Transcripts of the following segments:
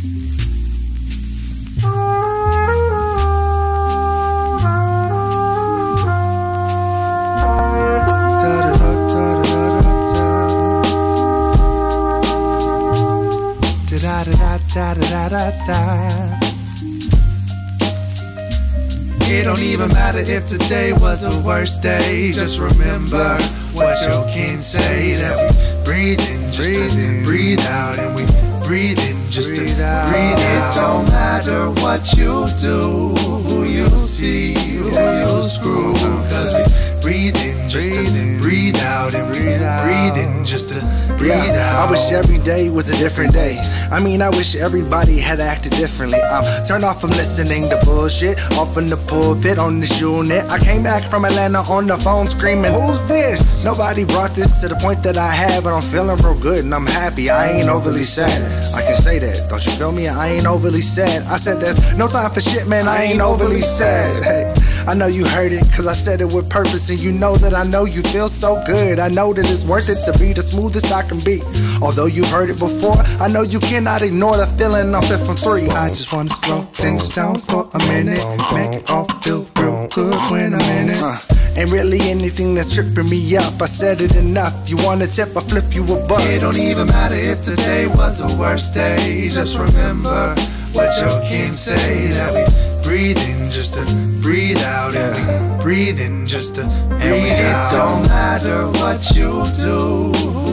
It don't even matter if today was the worst day. Just remember what your kin say that we breathe in, just breathe, in. breathe out, and we breathe in, just breathe to out. breathe. It don't matter what you do, who you see, who just to breathe yeah, out. I wish every day was a different day. I mean, I wish everybody had acted differently. I'm turned off from listening to bullshit, off in the pulpit on this unit. I came back from Atlanta on the phone screaming, Who's this? Nobody brought this to the point that I have, but I'm feeling real good and I'm happy. I ain't overly sad. I can say that, don't you feel me? I ain't overly sad. I said there's no time for shit, man. I ain't overly sad. Hey. I know you heard it, cause I said it with purpose, and you know that I know you feel so good. I know that it's worth it to be the smoothest I can be. Although you've heard it before, I know you cannot ignore the feeling I'm fit from three. I just wanna slow things down for a minute, make it all feel real good when I'm in it. Uh, ain't really anything that's tripping me up. I said it enough. You want a tip? I flip you a buck. It don't even matter if today was the worst day. Just remember what your kin say that we breathe in just to breathe out yeah. and we breathe in just to breathe and out. It don't matter what you do,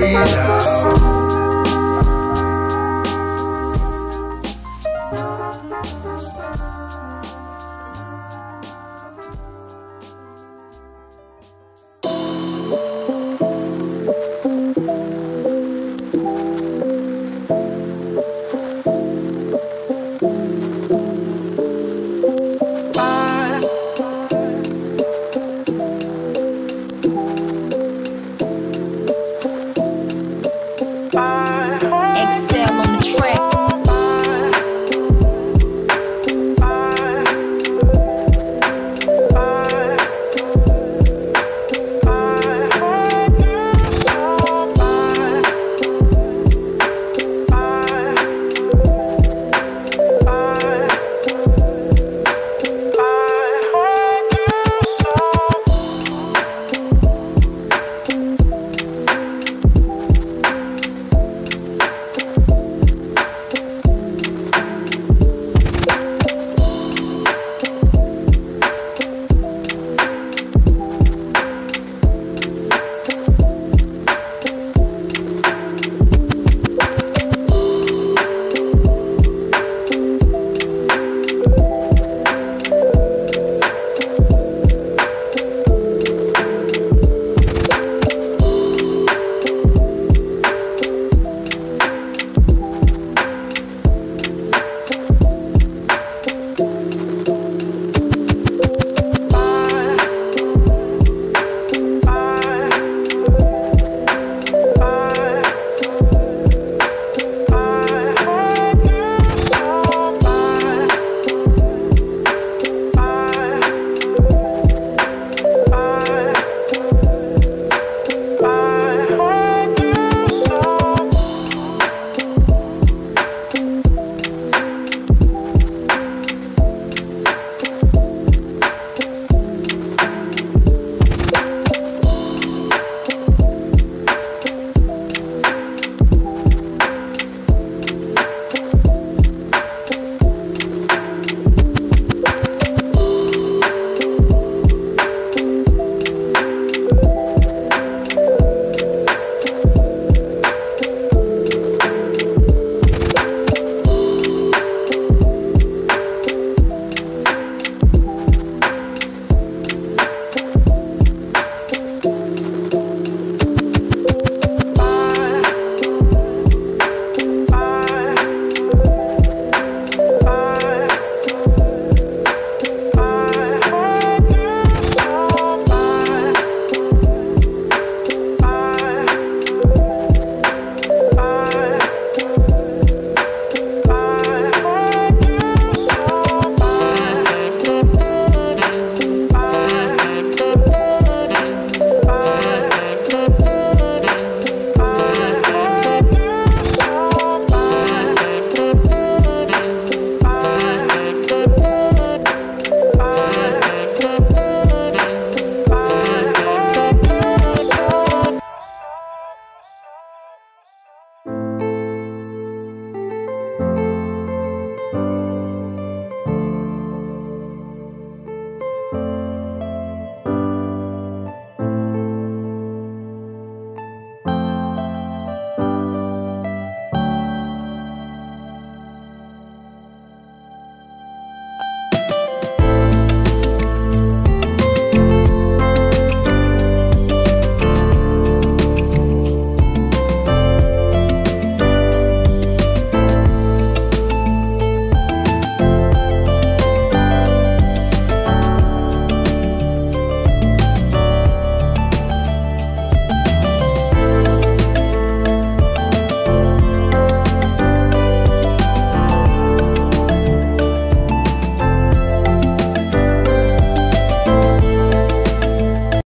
free now.